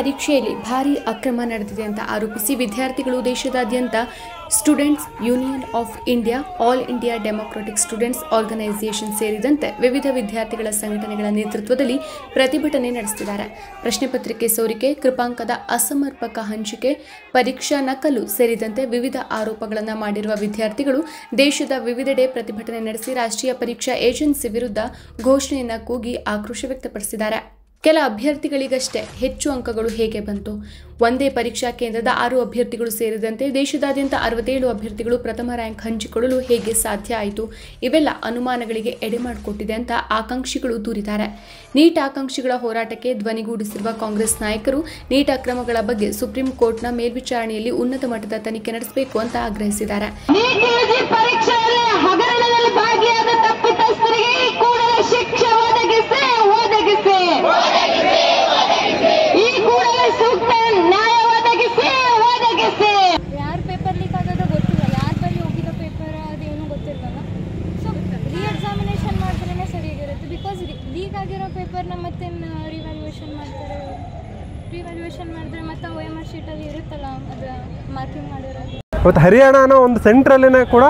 ಪರೀಕ್ಷೆಯಲ್ಲಿ ಭಾರೀ ಅಕ್ರಮ ನಡೆದಿದೆ ಅಂತ ಆರೋಪಿಸಿ ವಿದ್ಯಾರ್ಥಿಗಳು ದೇಶದಾದ್ಯಂತ students union of India, all India democratic students organisation ಸೇರಿದಂತೆ ವಿವಿಧ ವಿದ್ಯಾರ್ಥಿಗಳ ಸಂಘಟನೆಗಳ ನೇತೃತ್ವದಲ್ಲಿ ಪ್ರತಿಭಟನೆ ನಡೆಸಿದ್ದಾರೆ ಪ್ರಶ್ನೆ ಪತ್ರಿಕೆ ಸೋರಿಕೆ, ಕೃಪಾಂಕದ ಅಸಮರ್ಪಕ ಹಂಚಿಕೆ, ಪರೀಕ್ಷಾ ನಕಲು ಸೇರಿದಂತೆ ವಿವಿಧ ಆರೋಪಗಳನ್ನು ಮಾಡಿರುವ ವಿದ್ಯಾರ್ಥಿಗಳು ದೇಶದ ವಿವಿಧೆಡೆ ಪ್ರತಿಭಟನೆ ನಡೆಸಿ ರಾಷ್ಟ್ರೀಯ ಪರೀಕ್ಷಾ ಏಜೆನ್ಸಿ ವಿರುದ್ಧ ಘೋಷಣೆಯನ್ನ ಕೂಗಿ ಆಕ್ರೋಶ ವ್ಯಕ್ತಪಡಿಸಿದ್ದಾರೆ. ಕೆಲ ಅಭ್ಯರ್ಥಿಗಳಿಗಷ್ಟೇ ಹೆಚ್ಚು ಅಂಕಗಳು ಹೇಗೆ ಬಂತು? ಒಂದೇ ಪರೀಕ್ಷಾ ಕೇಂದ್ರದ ಆರು ಅಭ್ಯರ್ಥಿಗಳು ಸೇರಿದಂತೆ ದೇಶದಾದ್ಯಂತ ಅರವತ್ತೇಳು ಅಭ್ಯರ್ಥಿಗಳು ಪ್ರಥಮ ರ್ಯಾಂಕ್ ಹಂಚಿಕೊಳ್ಳಲು ಹೇಗೆ ಸಾಧ್ಯ ಆಯಿತು? ಇವೆಲ್ಲ ಅನುಮಾನಗಳಿಗೆ ಎಡೆ ಮಾಡಿಕೊಟ್ಟಿದೆ ಅಂತ ಆಕಾಂಕ್ಷಿಗಳು ದೂರಿದ್ದಾರೆ. ನೀಟ್ ಆಕಾಂಕ್ಷಿಗಳ ಹೋರಾಟಕ್ಕೆ ಧ್ವನಿಗೂಡಿಸಿರುವ ಕಾಂಗ್ರೆಸ್ ನಾಯಕರು ನೀಟ್ ಅಕ್ರಮಗಳ ಬಗ್ಗೆ ಸುಪ್ರೀಂ ಕೋರ್ಟ್ನ ಮೇಲ್ವಿಚಾರಣೆಯಲ್ಲಿ ಉನ್ನತ ಮಟ್ಟದ ತನಿಖೆ ನಡೆಸಬೇಕು ಅಂತ ಆಗ್ರಹಿಸಿದ್ದಾರೆ. ಆಗಿರೋ ಪೇಪರ್ನ ಮತ್ತೆ ರಿವ್ಯಾಲ್ಯೂಯೇಷನ್ ಮಾಡ್ತಾರೆ. ರಿವ್ಯಾಲ್ಯೂಯೇಷನ್ ಮಾಡಿದ್ರೆ ಮತ್ತೆ ಒ ಎಂ ಆರ್ ಶೀಟಲ್ಲಿ ಇರುತ್ತಲ್ಲ, ಅದು ಮಾರ್ಕಿಂಗ್ ಮಾಡಿರೋದು. ಇವತ್ತು ಹರಿಯಾಣ ಅನ್ನೋ ಒಂದು ಸೆಂಟ್ರಲ್ಲಿನೇ ಕೂಡ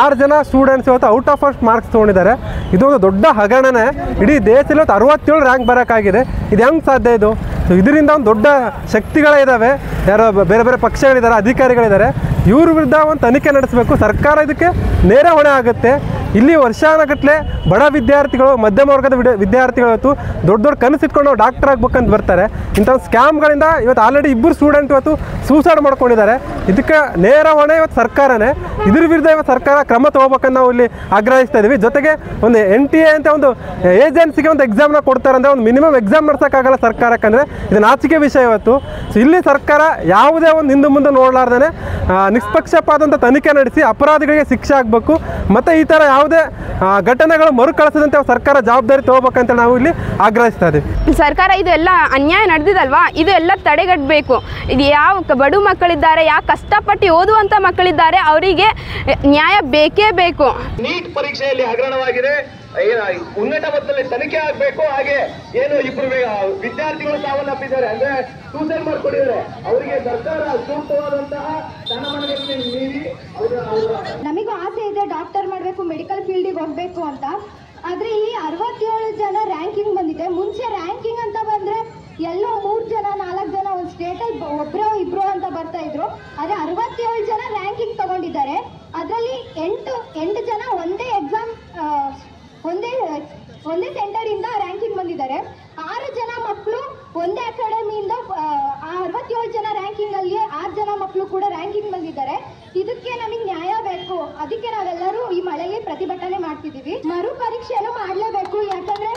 ಆರು ಜನ ಸ್ಟೂಡೆಂಟ್ಸ್ ಇವತ್ತು ಔಟ್ ಆಫ್ ಫಸ್ಟ್ ಮಾರ್ಕ್ಸ್ ತೊಗೊಂಡಿದ್ದಾರೆ. ಇದೊಂದು ದೊಡ್ಡ ಹಗರಣನೇ. ಇಡೀ ದೇಶದಲ್ಲಿ ಇವತ್ತು ಅರವತ್ತೇಳು ರ್ಯಾಂಕ್ ಬರೋಕ್ಕಾಗಿದೆ. ಇದು ಹೆಂಗೆ ಸಾಧ್ಯ ಇದು? ಸೊ ಇದರಿಂದ ಒಂದು ದೊಡ್ಡ ಶಕ್ತಿಗಳೇ ಇದ್ದಾವೆ ಯಾರೋ ಬೇರೆ ಬೇರೆ ಪಕ್ಷಗಳಿದ್ದಾರೆ, ಅಧಿಕಾರಿಗಳಿದ್ದಾರೆ. ಇವ್ರ ವಿರುದ್ಧ ಒಂದು ತನಿಖೆ ನಡೆಸಬೇಕು. ಸರ್ಕಾರ ಇದಕ್ಕೆ ನೇರ ಹೊಣೆ ಆಗುತ್ತೆ. ಇಲ್ಲಿ ವರ್ಷಾನಗಟ್ಟಲೆ ಬಡ ವಿದ್ಯಾರ್ಥಿಗಳು, ಮಧ್ಯಮ ವರ್ಗದ ವಿದ್ಯಾರ್ಥಿಗಳು ಇವತ್ತು ದೊಡ್ಡ ದೊಡ್ಡ ಕನಸು ಇಟ್ಕೊಂಡು ಡಾಕ್ಟರ್ ಆಗ್ಬೇಕಂತ ಬರ್ತಾರೆ. ಇಂಥ ಸ್ಕ್ಯಾಮ್ಗಳಿಂದ ಇವತ್ತು ಆಲ್ರೆಡಿ ಇಬ್ಬರು ಸ್ಟೂಡೆಂಟ್ ಇವತ್ತು ಸೂಸೈಡ್ ಮಾಡ್ಕೊಂಡಿದ್ದಾರೆ. ಇದಕ್ಕೆ ನೇರ ಹೊಣೆ ಇವತ್ತು ಸರ್ಕಾರನೇ. ಇದ್ರ ವಿರುದ್ಧ ಇವತ್ತು ಸರ್ಕಾರ ಕ್ರಮ ತಗೋಬೇಕಂತ ನಾವು ಇಲ್ಲಿ ಆಗ್ರಹಿಸ್ತಾ ಇದ್ದೀವಿ ಜೊತೆಗೆ ಒಂದು ಎನ್ ಟಿ ಎ ಅಂತ ಒಂದು ಏಜೆನ್ಸಿಗೆ ಒಂದು ಎಕ್ಸಾಮ್ನ ಕೊಡ್ತಾರೆ ಅಂದರೆ ಒಂದು ಮಿನಿಮಮ್ ಎಕ್ಸಾಮ್ ನಡ್ಸೋಕ್ಕಾಗಲ್ಲ ಸರ್ಕಾರಕ್ಕಂದ್ರೆ ಇದು ನಾಚಿಕೆ ವಿಷಯ ಇವತ್ತು. ಸೊ ಇಲ್ಲಿ ಸರ್ಕಾರ ಯಾವುದೇ ಒಂದು ಹಿಂದೆ ಮುಂದೆ ನೋಡಲಾರ್ದೇ ನಿಷ್ಪಕ್ಷಪಾದಂಥ ತನಿಖೆ ನಡೆಸಿ ಅಪರಾಧಿಗಳಿಗೆ ಶಿಕ್ಷೆ ಆಗಬೇಕು. ಮತ್ತು ಈ ಥರ ಯಾವುದೇ ಘಟನೆಗಳು ಮರುಕಳಿಸದಂತೆ ಸರ್ಕಾರ ಜವಾಬ್ದಾರಿ ತಗೋಬೇಕಂತ ನಾವು ಇಲ್ಲಿ ಆಗ್ರಹಿಸ್ತಾ ಇದ್ದೀವಿ ಸರ್ಕಾರ ಇದು ಎಲ್ಲ ಅನ್ಯಾಯ ನಡೆದಿದಲ್ವಾ? ಇದು ಎಲ್ಲ ತಡೆಗಟ್ಟಬೇಕು. ಇದು ಯಾವ ಬಡು ಬಡ ಮಕ್ಕಳಿದ್ದಾರೆ ಯಾವ ಕಷ್ಟಪಟ್ಟು ಓದುವಂತ ಮಕ್ಕಳಿದ್ದಾರೆ ಅವರಿಗೆ ನ್ಯಾಯ ಬೇಕೇ ಬೇಕು. ನೀಟ್ ಪರೀಕ್ಷೆಯಲ್ಲಿ ಹಗರಣವಾಗಿದೆ. ಏನ ಉನ್ನತ ಮಟ್ಟದಲ್ಲಿ ತನಿಖೆ ಆಗ್ಬೇಕು, ಹಾಗೆ ಏನು ಇಬ್ರು ವಿದ್ಯಾರ್ಥಿಗಳು ಸಾವನ್ನಪ್ಪಿದ್ದಾರೆ ಅಂದ್ರೆ ಸೂಸೈಡ್ ಮಾಡ್ಕೊಂಡಿದ್ದಾರೆ ಅವರಿಗೆ ಸರ್ಕಾರ ಸೂಕ್ತವಾದಂತಹ ನೀಡಿ ನಮಗೂ ಆಸೆ ಇದೆ ಡಾಕ್ಟರ್ ಮಾಡಬೇಕು, ಮೆಡಿಕಲ್ ಫೀಲ್ಡಿಗೆ ಹೋಗ್ಬೇಕು ಅಂತ. ಆದ್ರೆ ಇಲ್ಲಿ ಅರವತ್ತೇಳು ಜನ ರ್ಯಾಂಕಿಂಗ್ ಬಂದಿದೆ. ಮುಂಚೆ ರ್ಯಾಂಕಿಂಗ್ ಅಂತ ಬಂದ್ರೆ ಎಲ್ಲೋ ಮೂರ್ ಜನ, ನಾಲ್ಕು ಜನ ಒಂದು ಸ್ಟೇಟಲ್ಲಿ ಒಬ್ರೋ ಇಬ್ರು ಅಂತ ಬರ್ತಾ ಇದ್ರು. ಆದ್ರೆ ಅರವತ್ತೇಳು ಜನ ರ್ಯಾಂಕಿಂಗ್ ತಗೊಂಡಿದ್ದಾರೆ. ಅದರಲ್ಲಿ ಎಂಟು ಎಂಟು ಜನ ಒಂದೇ ಎಕ್ಸಾಮ್ ಒಂದೇ ಒಂದೇ ಸೆಂಟರ್ ಇಂದ ರ್ಯಾಂಕಿಂಗ್ ಬಂದಿದ್ದಾರೆ. ಆರು ಜನ ಮಕ್ಕಳು ಒಂದೇ ಅಕಾಡೆಮಿಯಿಂದ ಅರವತ್ತೇಳು ಜನ ರ್ಯಾಂಕಿಂಗ್ ಅಲ್ಲಿ ಆರು ಜನ ಮಕ್ಕಳು ಕೂಡ ರ್ಯಾಂಕಿಂಗ್ ಬಂದಿದ್ದಾರೆ. ಇದಕ್ಕೆ ನಮಗೆ ನ್ಯಾಯ ಬೇಕು. ಅದಕ್ಕೆ ನಾವೆಲ್ಲರೂ ಈ ಮಳೆಯಲ್ಲಿ ಪ್ರತಿಭಟನೆ ಮಾಡ್ತಿದ್ದೀವಿ. ಮರು ಪರೀಕ್ಷೆಯನ್ನು ಮಾಡಲೇಬೇಕು. ಯಾಕಂದ್ರೆ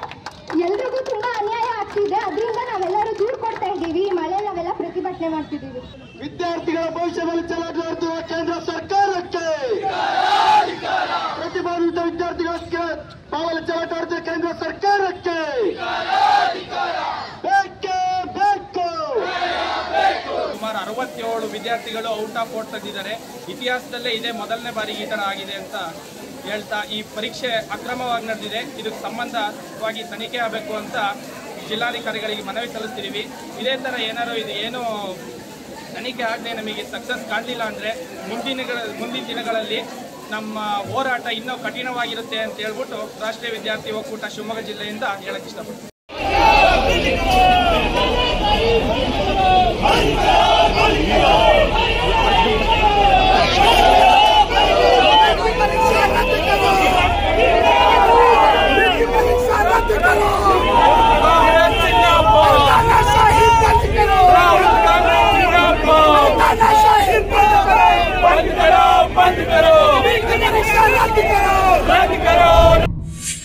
ಎಲ್ರಿಗೂ ತುಂಬಾ ಅನ್ಯಾಯ ಆಗ್ತಿದೆ. ಅದರಿಂದ ನಾವೆಲ್ಲರೂ ದೂರ ಕೊಡ್ತಾ ಇದ್ದೀವಿ. ಈ ಮಳೆ ನಾವೆಲ್ಲ ಪ್ರತಿಭಟನೆ ಮಾಡ್ತಿದ್ದೀವಿ. ವಿದ್ಯಾರ್ಥಿಗಳ ಭವಿಷ್ಯದಲ್ಲಿ ವಿದ್ಯಾರ್ಥಿಗಳು ಔಟ್ ಆಫ್ ಔಟ್ ತೆಗೆದಿದ್ದಾರೆ ಇತಿಹಾಸದಲ್ಲೇ ಇದೇ ಮೊದಲನೇ ಬಾರಿಗೆ ಈ ಥರ ಆಗಿದೆ ಅಂತ ಹೇಳ್ತಾ ಈ ಪರೀಕ್ಷೆ ಅಕ್ರಮವಾಗಿ ನಡೆದಿದೆ. ಇದಕ್ಕೆ ಸಂಬಂಧವಾಗಿ ತನಿಖೆ ಆಗಬೇಕು ಅಂತ ಜಿಲ್ಲಾಧಿಕಾರಿಗಳಿಗೆ ಮನವಿ ಸಲ್ಲಿಸ್ತಿದ್ದೀವಿ. ಇದೇ ಥರ ಏನಾರು ಇದು ಏನು ತನಿಖೆ ಆಗದೆ ನಮಗೆ ಸಕ್ಸಸ್ ಕಾಣಲಿಲ್ಲ ಅಂದರೆ ಮುಂದಿನ ಮುಂದಿನ ದಿನಗಳಲ್ಲಿ ನಮ್ಮ ಹೋರಾಟ ಇನ್ನೂ ಕಠಿಣವಾಗಿರುತ್ತೆ ಅಂತ ಹೇಳ್ಬಿಟ್ಟು ರಾಷ್ಟ್ರೀಯ ವಿದ್ಯಾರ್ಥಿ ಒಕ್ಕೂಟ ಶಿವಮೊಗ್ಗ ಜಿಲ್ಲೆಯಿಂದ ಹೇಳಕ್ಕೆ ಇಷ್ಟಪಡ್ತೀನಿ.